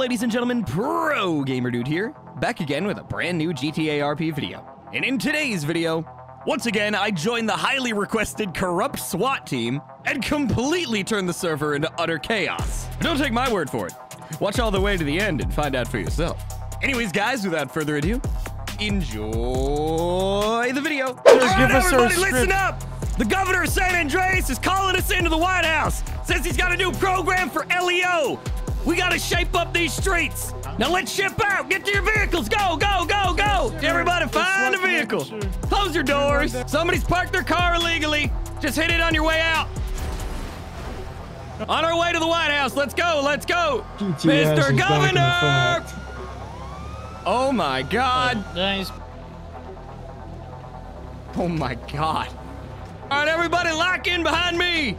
ladies and gentlemen, Pro Gamer Dude here, back again with a brand new GTA RP video. And in today's video, once again, I joined the highly requested corrupt SWAT team and completely turned the server into utter chaos. But don't take my word for it. Watch all the way to the end and find out for yourself. Anyways, guys, without further ado, enjoy the video. All give right, us everybody, listen up. The governor of San Andreas is calling us into the White House. Says he's got a new program for LEO. We got to shape up these streets. Now let's ship out. Get to your vehicles. Go, go, go, go. Everybody find a vehicle. Close your doors. Somebody's parked their car illegally. Just hit it on your way out. On our way to the White House. Let's go. Let's go. GTA Mr. is back in Governor. Oh my God. Nice. Oh my God. All right, everybody lock in behind me.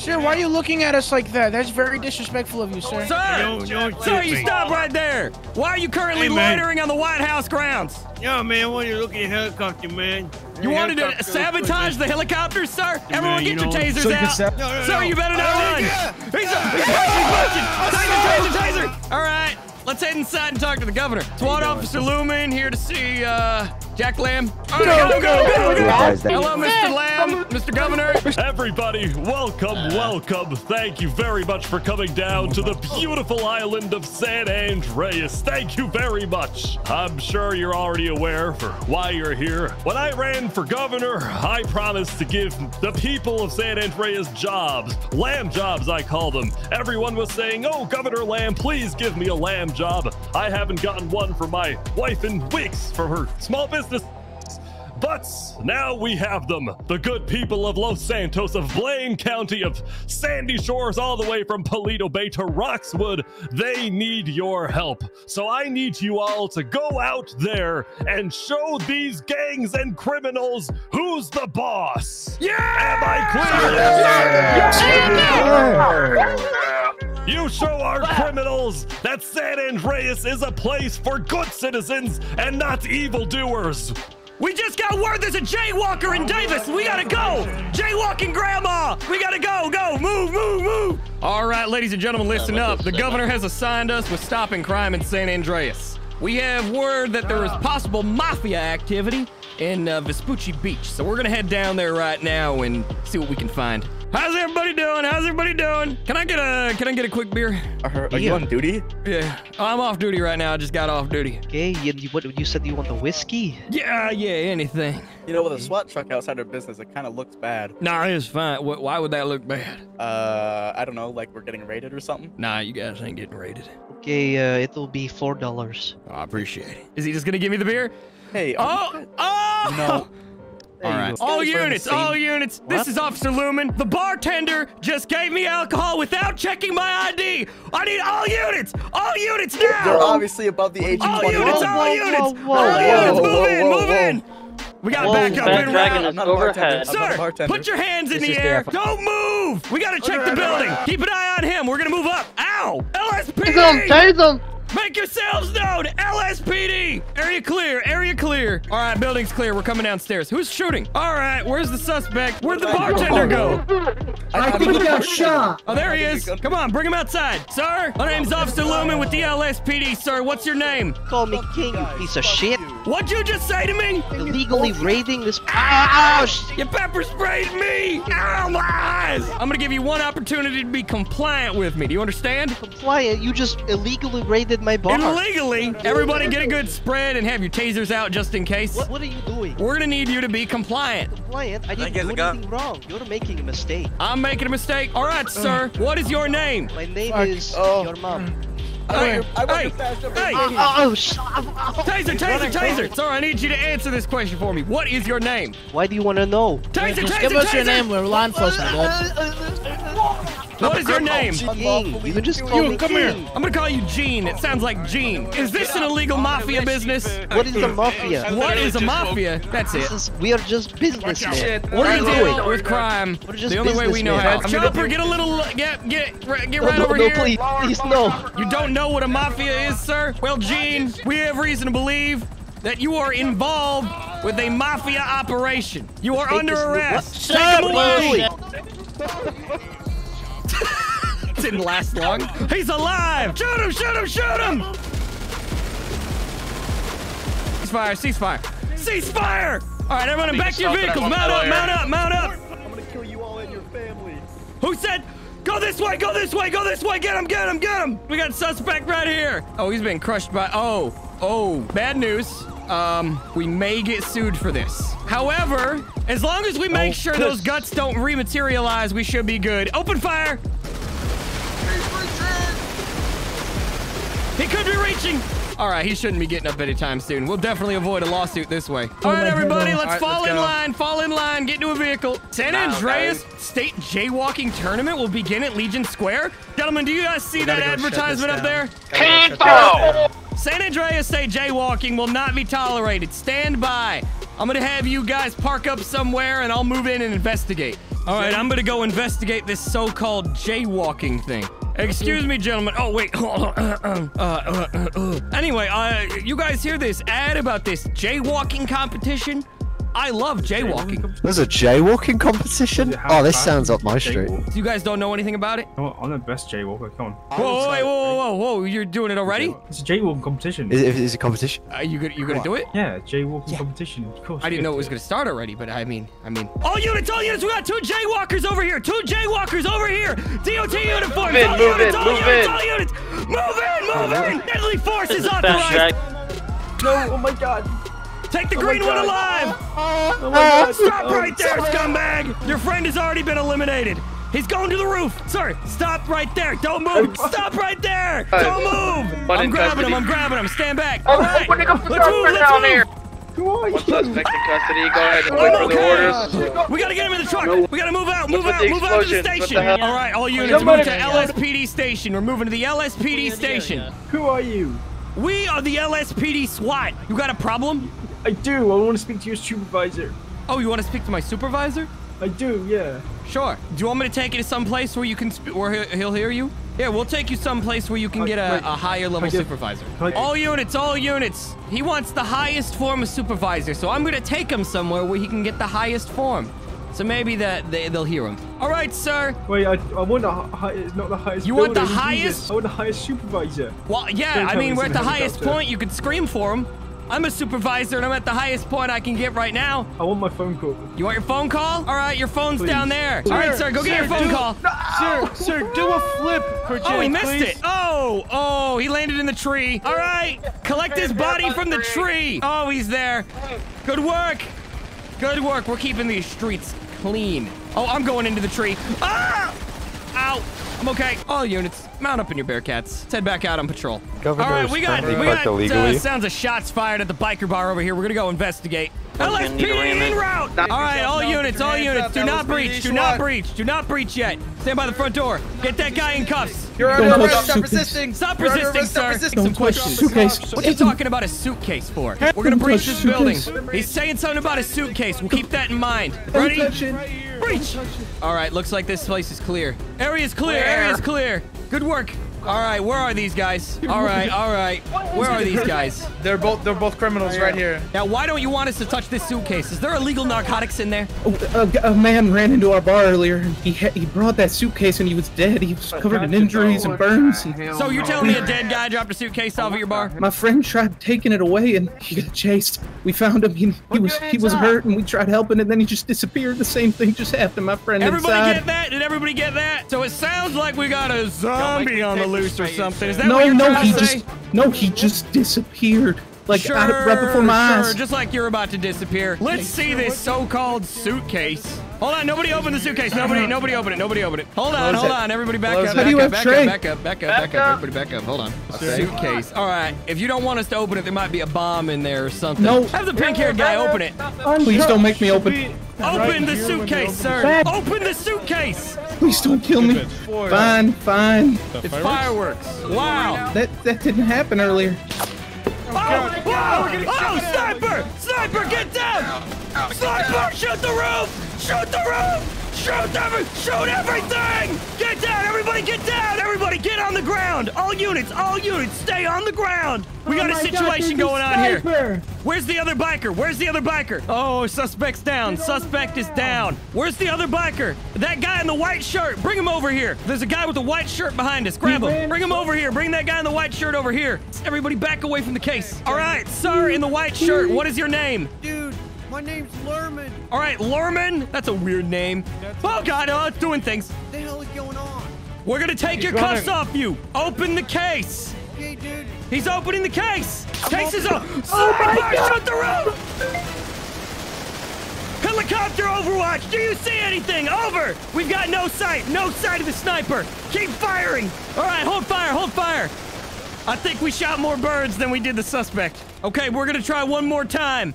Sir, why are you looking at us like that? That's very disrespectful of you, sir. Sir, Don't- don't sir, you me. stop right there. Why are you currently Hey, loitering on the White House grounds? Yo, man, what are you looking at helicopter, man? You wanted to sabotage the helicopters, sir? Everyone you get your know- tasers So you out. sab- No, no, Sir, you better not Oh, run. yeah. He's, he's pushing, he's pushing. Taser, taser, taser. All right, let's head inside and talk to the governor. SWAT Officer Lumen here to see uh, Jack Lamb. All right, go, go, go, go. Hello, Mr. Lamb, Mr. Governor. Everybody, welcome, uh. welcome. Thank you very much for coming down to the beautiful island of San Andreas. Thank you very much. I'm sure you're already aware for why you're here. When I ran for governor, I promised to give the people of San Andreas jobs. Lamb jobs, I call them. Everyone was saying, oh, Governor Lamb, please give me a lamb job. I haven't gotten one for my wife in weeks for her small business. But now we have them. The good people of Los Santos, of Blaine County, of Sandy Shores, all the way from Paleto Bay to Roxwood. They need your help. So I need you all to go out there and show these gangs and criminals who's the boss. Yeah! Am I clear? You show our criminals that San Andreas is a place for good citizens and not evildoers. We just got word there's a jaywalker in Davis. We gotta go. Jaywalking grandma. We gotta go. Go. Move, move, move. All right, ladies and gentlemen, listen up. The governor has assigned us with stopping crime in San Andreas. We have word that there is possible mafia activity in uh, Vespucci Beach. So we're gonna head down there right now and see what we can find. How's everybody doing? How's everybody doing? Can I get a Can I get a quick beer? Are, are you on duty? Yeah, I'm off duty right now. I just got off duty. Okay, you, you, what, you said you want the whiskey? Yeah, yeah, anything. You know, with a SWAT truck outside our business, it kind of looks bad. Nah, it's fine. Wh- Why would that look bad? Uh, I don't know, like we're getting raided or something. Nah, you guys ain't getting raided. Okay, uh, it'll be four dollars. Oh, I appreciate it. Is he just gonna give me the beer? Hey, are Oh, oh! No. All right. All guy's wearing the units, all units. This is Officer Lumen. The bartender just gave me alcohol without checking my ID. I need all units, all units now. They're obviously above the age of All units, all units, all units. whoa, Move in, move in. We got Whoa, back up and round. I'm not. Overhead. I'm not a Sir, put your hands in It's the air. Don't move. We gotta check the building. Keep an eye on him. We're gonna move up. Ow! LSPD. Tase them! Make yourselves known! LSPD! Area clear, area clear. All right, building's clear. We're coming downstairs. Who's shooting? All right, where's the suspect? Where'd the bartender go? I think he got shot. Oh, there he is. Come on, bring him outside. Sir, my name's Officer Lumen with the LSPD, sir. What's your name? Call me king, you piece of shit. What'd you just say to me? Illegally raiding this. Ow! sh- You pepper sprayed me! Ow, my eyes! I'm gonna give you one opportunity to be compliant with me. Do you understand? Compliant, you just illegally raided my bar. Illegally, everybody get a good spread and have your tasers out just in case. What, what are you doing? We're gonna need you to be compliant. Compliant? I didn't do anything wrong. You're making a mistake. I'm making a mistake. All right, sir. Uh. What is your name? My name Fuck. is Oh. your mom. I want Hey, your, I want hey, your fast number. hey. Oh, oh, oh sh- Taser, taser, taser. Sir, I need you to answer this question for me. What is your name? Why do you want to know? Taser, Just taser, give us your name. We're law enforcement, uh, uh, bud. What is your name? King. You can just call You, me come here. I'm gonna call you Gene. It sounds like Gene. Is this an illegal mafia business? What is the mafia? What is a mafia? That's it. We are just businessmen. We're What are you doing? with crime We're just the only way we know how. businessmen. Chopper, get a little, uh, get, get, get No, right no, over no, here. please, please, no. You don't know what a mafia is, sir? Well, Gene, we have reason to believe that you are involved with a mafia operation. You are Take under arrest. What? Take him away. Didn't last long. He's alive! Shoot him! Shoot him! Shoot him! Ceasefire! Ceasefire! Ceasefire! All right, everyone, I'm back to your vehicles. Mount up! Mount up! Mount up! I'm gonna kill you all and your family. Who said? Go this way! Go this way! Go this way! Get him! Get him! Get him! We got suspect right here. Oh, he's been crushed by. Oh, oh, bad news. Um, we may get sued for this. However, as long as we make Oh, sure those guts don't rematerialize, we should be good. Open fire! He could be reaching. All right, he shouldn't be getting up anytime soon. We'll definitely avoid a lawsuit this way. All right, everybody, let's All right, fall let's in go. line. Fall in line. Get into a vehicle. San Now, Andreas guys. State Jaywalking Tournament will begin at Legion Square. Gentlemen, do you guys see that gotta go shut advertisement up there? down. Gotta go shut this down. San Andreas State Jaywalking will not be tolerated. Stand by. I'm gonna have you guys park up somewhere and I'll move in and investigate. All right, I'm gonna go investigate this so-called jaywalking thing. Excuse me, gentlemen. Oh, wait. On. Uh, uh, uh, uh. Anyway, uh, you guys hear this ad about this jaywalking competition? I love jaywalking. There's a jaywalking competition? Oh, this sounds up my street. You guys don't know anything about it? Oh, I'm the best jaywalker. Come on. Whoa, whoa, wait, whoa, whoa, whoa, whoa! You're doing it already? It's a jaywalking competition. Is it, is it a competition? Are you gonna you gonna do it? yeah, jaywalking competition. Of course. I didn't know it was gonna start already, but I mean, I mean. All units, all units, we got two jaywalkers over here. Two jaywalkers over here. DOT uniforms. in, all move units, in, all move units, in. all units. Move in, move in. Deadly force is authorized. No, oh my god. Take the my green one God. alive. Oh my god. Stop right there, scumbag. Your friend has already been eliminated. He's going to the roof. Sir, stop right there. Don't move. Stop right there. Don't move. One I'm in grabbing him. I'm grabbing him. Stand back. All right. Let's move. Let's move. One suspect in custody. Go ahead and oh, I'm wait for the orders. We gotta get him in the truck. We gotta move out. Move with out. Move out to the explosions? The station. hell? All right, all units, move to LSPD station. We're moving to the LSPD station. Who are you? We are the LSPD SWAT. You got a problem? I do. I want to speak to your supervisor. Oh, you want to speak to my supervisor? I do. Yeah. Sure. Do you want me to take you to some place where you can, sp- where he'll, he'll hear you? Yeah, we'll take you someplace where you can get a, a higher level I supervisor. All units, all units. He wants the highest form of supervisor, so I'm gonna take him somewhere where he can get the highest form. So maybe that they, they'll hear him. All right, sir. Wait, I, I want the hi- not the highest. You want the highest? Jesus. I want the highest supervisor. Well, yeah, Don't I mean, we're at the highest point. You could scream for him. I'm a supervisor, and I'm at the highest point I can get right now. I want my phone call. You want your phone call? All right, your phone's Please. down there. All right, sir, go get your phone do- call. Sir, sir, do a flip for Jake, Oh, he missed please. it. Oh, oh, he landed in the tree. All right, collect his body from the tree. Oh, he's there. Good work. Good work. We're keeping these streets clean. Oh, I'm going into the tree. Ah! Ow. I'm okay. All units, mount up in your Bearcats. Let's head back out on patrol. Governor All right, we got, we got but uh, sounds of shots fired at the biker bar over here. We're gonna go investigate. Someone's gonna need a LSPD en Raymond. route. All right, all units, all units, up, do not breach, do not breach, do not breach yet. Stand by the front door. Get that guy in cuffs. You're Don't under arrest. Stop suitcase. resisting. Stop You're resisting, arrest. Stop sir. resisting. Some Questions. questions. What are you talking about a suitcase for? We're gonna breach this building. He's saying something about a suitcase. We'll keep that in mind. Ready? Breach. All right, looks like this place is clear. Area's clear. Area's clear. Good work. All right, where are these guys? All right, all right. Where are these guys? They're both they're both criminals right here. Now, why don't you want us to touch this suitcase? Is there illegal narcotics in there? Oh, a, a man ran into our bar earlier and He he brought that suitcase and he was dead. He was covered in injuries and burns. And So you're telling me a dead guy dropped a suitcase off at your bar? my friend tried taking it away and he got chased. We found him. He, he was he was hurt and we tried helping and then he just disappeared. The same thing just happened to my friend Everybody inside. get that? Did everybody get that? So it sounds like we got a zombie on the loose or something. Is that no, what you're no, he to say? just no, he just disappeared. Like sure, out of, right before my sure, eyes. just like you're about to disappear. Let's see this so-called suitcase. Hold on, nobody open the suitcase. Nobody, nobody open it. Nobody open it. Hold on, Close hold it. on. Everybody back Close up, it. How back do you up, have back up, back up, back up, back up. Everybody back up. Hold on. Suitcase. All right. If you don't want us to open it, there might be a bomb in there or something. No. Have the pink-haired guy open it. Please don't make me open. Open the suitcase, sir. Open the suitcase. Please don't kill me. Fine, fine. It's fireworks. Wow. That that didn't happen earlier. Oh, whoa! Oh, oh sniper! Sniper, get down! Sniper, shoot the roof! Shoot the roof! Shoot every, shoot everything! Get down! Everybody, get down! Everybody, get on the ground. All units, all units, stay on the ground. We got a Oh God, situation a going on here. Where's the other biker? Where's the other biker? Oh, suspect's down. Suspect is down. Where's the other biker? That guy in the white shirt. Bring him over here. There's a guy with a white shirt behind us. Grab him. Bring him over here. Bring that guy in the white shirt over here. Everybody back away from the case. All right, sir in the white shirt. What is your name? Dude, my name's Lerman. All right, Lurman. That's a weird name. Oh, God. Oh, it's doing things. What the hell is going on? We're going to take your cuffs off you. Open the case. Okay, dude. He's opening the case. Case is open. Oh my God! Shut the room. Helicopter Overwatch. Do you see anything? Over. We've got no sight. No sight of the sniper. Keep firing. All right, hold fire. Hold fire. I think we shot more birds than we did the suspect. Okay, we're gonna try one more time.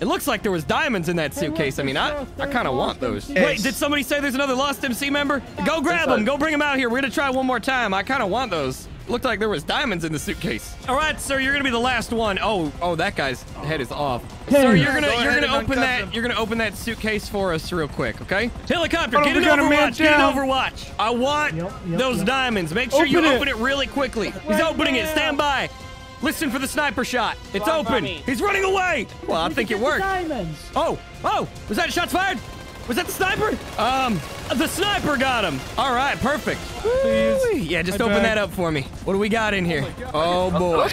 It looks like there was diamonds in that suitcase. I mean, I, I kind of want those. Wait, did somebody say there's another Lost MC member? Go grab them. Go bring them out here. We're gonna try one more time. I kind of want those. Looked like there was diamonds in the suitcase. All right, sir, you're gonna be the last one. Oh, oh, that guy's head is off. Sir, you're gonna Go you're gonna open that him. you're gonna open that suitcase for us real quick, okay? Helicopter, Oh, get we an got Overwatch. Get an down. Overwatch. I want Yep, yep, those yep. diamonds. Make sure you Open it. open it really quickly. He's Right opening it. Stand by. Listen for the sniper shot. It's open. He's running away. Well, I think it worked. Diamonds. Oh, oh, was that shots fired? Was that the sniper? Um, the sniper got him. All right, perfect. Please. Yeah, just My open bad. that up for me. What do we got in here? Oh, boy.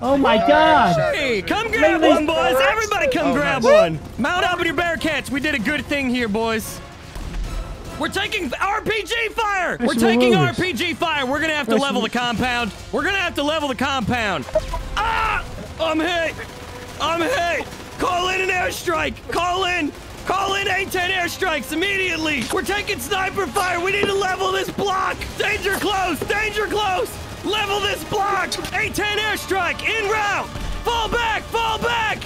Oh my god. Hey, come grab Ladies one, boys. Everybody come Oh, grab nice. one. Mount up in your Bearcats. We did a good thing here, boys. We're taking RPG fire. We're taking. RPG fire. We're gonna have to level the compound. We're gonna have to level the compound. Ah! I'm hit. I'm hit. Call in an airstrike. Call in. Call in A-10 airstrikes immediately. We're taking sniper fire. We need to level this block. Danger close. Danger close. Level this block. A-10 airstrike In route. Fall back. Fall back.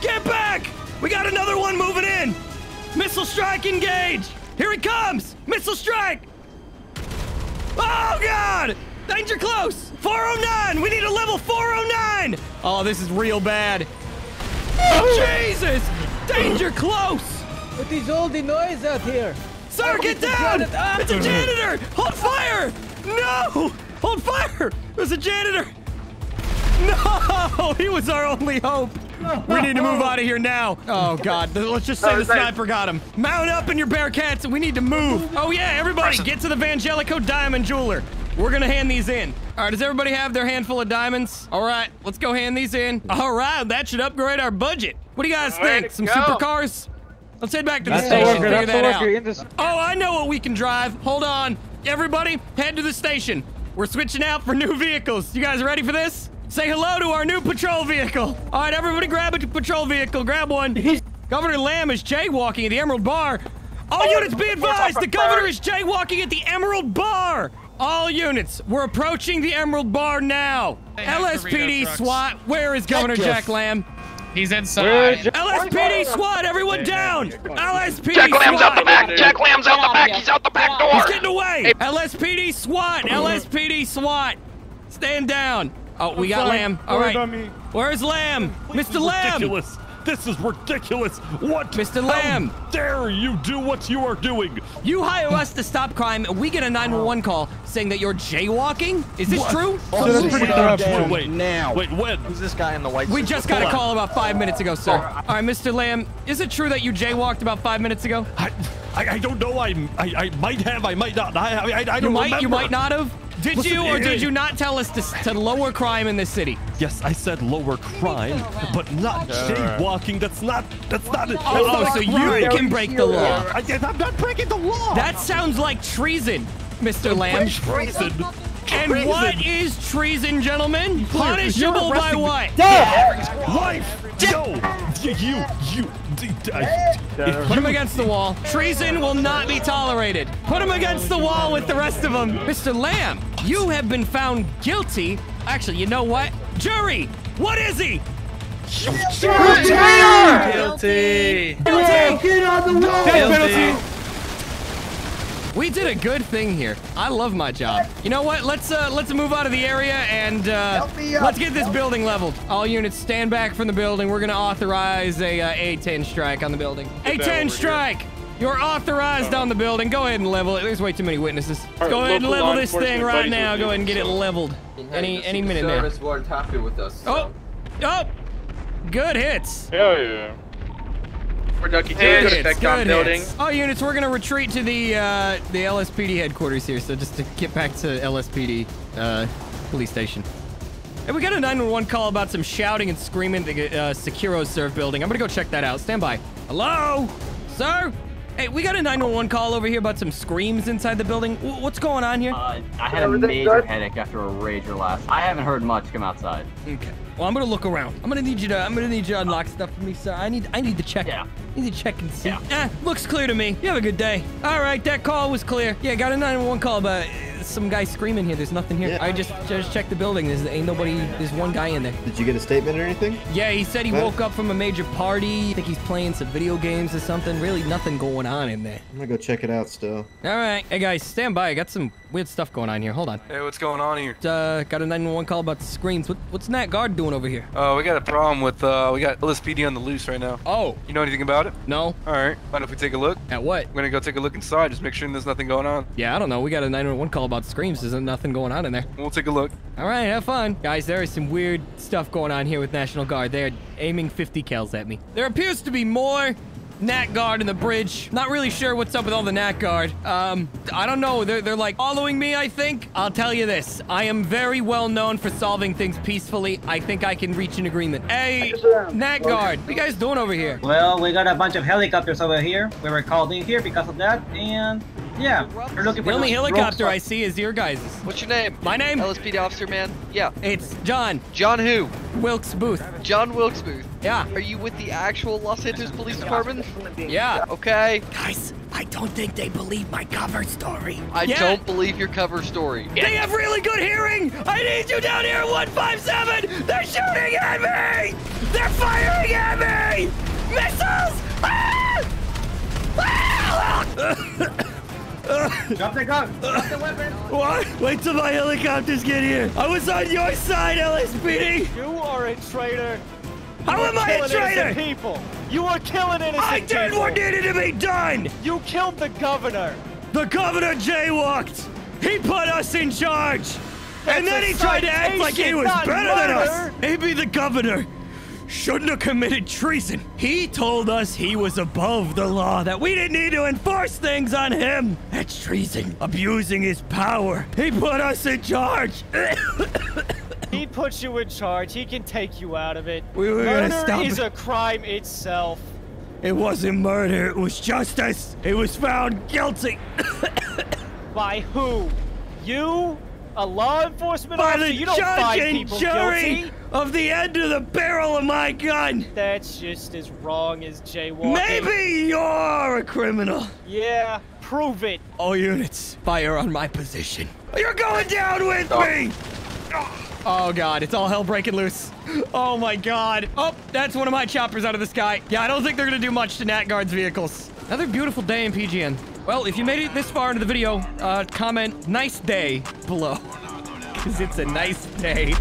Get back. We got another one moving in. Missile strike engage. Here it comes. Missile strike. Oh, God! Danger close! 409! We need a level 409! Oh, this is real bad. Oh, Jesus! Danger close! What is all the noise out here? Sir, get down! Ah, it's a janitor! Hold fire! No! Hold fire! There's a janitor! No! He was our only hope! We need to move out of here now. Oh, God. Let's just say the sniper got him. Mount up in your Bearcats and we need to move. Oh, yeah, everybody, get to the Vangelico Diamond Jeweler. We're gonna hand these in. All right, does everybody have their handful of diamonds? All right, let's go hand these in. All right, that should upgrade our budget. What do you guys Way think? to Some go. supercars? Let's head back to the That's the station. worker, Figure that out. Oh, I know what we can drive. Hold on. Everybody, head to the station. We're switching out for new vehicles. You guys ready for this? Say hello to our new patrol vehicle. All right, everybody grab a patrol vehicle. Grab one. Governor Lamb is jaywalking at the Emerald Bar. All units be advised, the governor is jaywalking at the Emerald Bar. All units, we're approaching the Emerald Bar now. LSPD SWAT, where is Governor Jack Lamb? He's inside. LSPD SWAT, everyone down! LSPD Jack Lamb's out the SWAT! back. Jack Lamb's out the back. He's out the back door. He's getting away! LSPD SWAT! LSPD SWAT! Stand down! Oh, we got Lamb. All Worry right. about me. Where's Lamb? This Mr. Lamb! Ridiculous. This is ridiculous. What? Mr. How Lamb. dare you do what you are doing? You hire us to stop crime, and we get a 911 call saying that you're jaywalking? Is this true? Oh, so that's pretty corrupt. Wait, wait, now. wait, when? Who's this guy in the white We just got a on. call about five minutes ago, sir. All right, Mr. Lamb, is it true that you jaywalked about five minutes ago? I, I, I don't know. I, I, I might have. I might not. I, I, I, I don't You might, remember. you might not have. Did Listen, you or did you not tell us to, to lower crime in this city? Yes, I said lower crime, but not jaywalking. That's not. That's not. That's Oh, not so a you can break the law. I, I'm not breaking the law. That sounds like treason, Mr. Lamb. treason. And what is treason, gentlemen? Punishable by what? Wife. No. You. You. you d- d- I- Put him against the wall. Treason will not be tolerated. Put him against the wall with the rest of them. Mr. Lamb, you have been found guilty. Actually, you know what? Jury, what is he? Guilty. Guilty. Get on the wall. Death penalty. We did a good thing here. I love my job. You know what? Let's uh let's move out of the area and uh let's get this building leveled. All units stand back from the building. We're gonna authorize a uh, A10 strike on the building. A10 strike. You're authorized on the building. Go ahead and level it. There's way too many witnesses. Let's go ahead and level this thing right now. Go ahead and get it leveled. Any any minute now. weren't happy with us. Oh, oh, good hits. Hell yeah. We're ducking to Good hits, good building. hits. Oh, units, we're gonna retreat to the uh, the LSPD headquarters here. So just to get back to LSPD uh, police station. Hey, we got a 911 call about some shouting and screaming at the uh, SecuroServ building. I'm gonna go check that out. Stand by. Hello, sir. Hey, we got a 911 call over here about some screams inside the building. W- what's going on here? Uh, I had a major headache after a rager last. I haven't heard much come outside. Okay. Well, I'm gonna look around. I'm gonna need you to. I'm gonna need you to unlock stuff for me, sir. I need. I need to check. Yeah. I need to check and see. Yeah. Ah, looks clear to me. You have a good day. All right, that call was clear. Yeah, got a 911 call about uh, some guy screaming here. There's nothing here. Yeah. I just just checked the building. There's ain't nobody. There's one guy in there. Did you get a statement or anything? Yeah, he said he What? woke up from a major party. I think he's playing some video games or something. Really, nothing going on in there. I'm gonna go check it out still. All right, hey guys, stand by. I got some weird stuff going on here. Hold on. Hey, what's going on here? Uh, got a 911 call about screams. What, what's Nat Guard doing over here? Oh, we got a problem with, uh, we got LSPD on the loose right now. Oh, You know anything about it? no. Alright, mind if we take a look? At what? I'm gonna go take a look inside, just make sure there's nothing going on. Yeah, I don't know. We got a 911 call about screams. There's nothing going on in there. We'll take a look. All right, have fun. Guys, there is some weird stuff going on here with National Guard. They're aiming 50 cals at me. There appears to be more Nat Guard in the bridge. Not really sure what's up with all the Nat Guard. Um, I don't know. They're, they're like following me, I think. I'll tell you this. I am very well known for solving things peacefully. I think I can reach an agreement. Hey, Nat Guard, what are you guys doing over here? Well, we got a bunch of helicopters over here. We were called in here because of that, and yeah, we're looking The for only those helicopter I see is your guys'. What's your name? My name? LSPD officer, man. Yeah. It's John John who? Wilkes Booth. John Wilkes Booth. Yeah. Are you with the actual Los Santos Police Department? Yeah. Okay. Guys, I don't think they believe my cover story. I Yeah. don't believe your cover story. They have really good hearing! I need you down here 157! They're shooting at me! They're firing at me! Drop the gun! Drop the weapon! What? Wait till my helicopters get here. I was on your side, LSPD! You are a traitor. How am I a traitor? people. You are killing innocent I did what needed to be done! You killed the governor. The governor jaywalked! He put us in charge! and then he tried to act like he was better not than us! murder. Maybe the governor shouldn't have committed treason. He told us he was above the law, that we didn't need to enforce things on him. That's treason, abusing his power. He put us in charge. He puts you in charge. He can take you out of it. We were gonna Murder stop is it. a crime itself. it wasn't murder, it was justice. He was found guilty By who? You? A law enforcement by officer? the you don't judge find and people jury guilty. Of the end of the barrel of my gun. That's just as wrong as jaywalking. Maybe you're a criminal. Yeah, prove it. All units, fire on my position. You're going down with me! Oh god, it's all hell breaking loose. Oh my god. Oh, that's one of my choppers out of the sky. Yeah, I don't think they're gonna do much to Nat Guard's vehicles. Another beautiful day in PGN. Well, if you made it this far into the video, uh, comment nice day below. Because it's a nice day.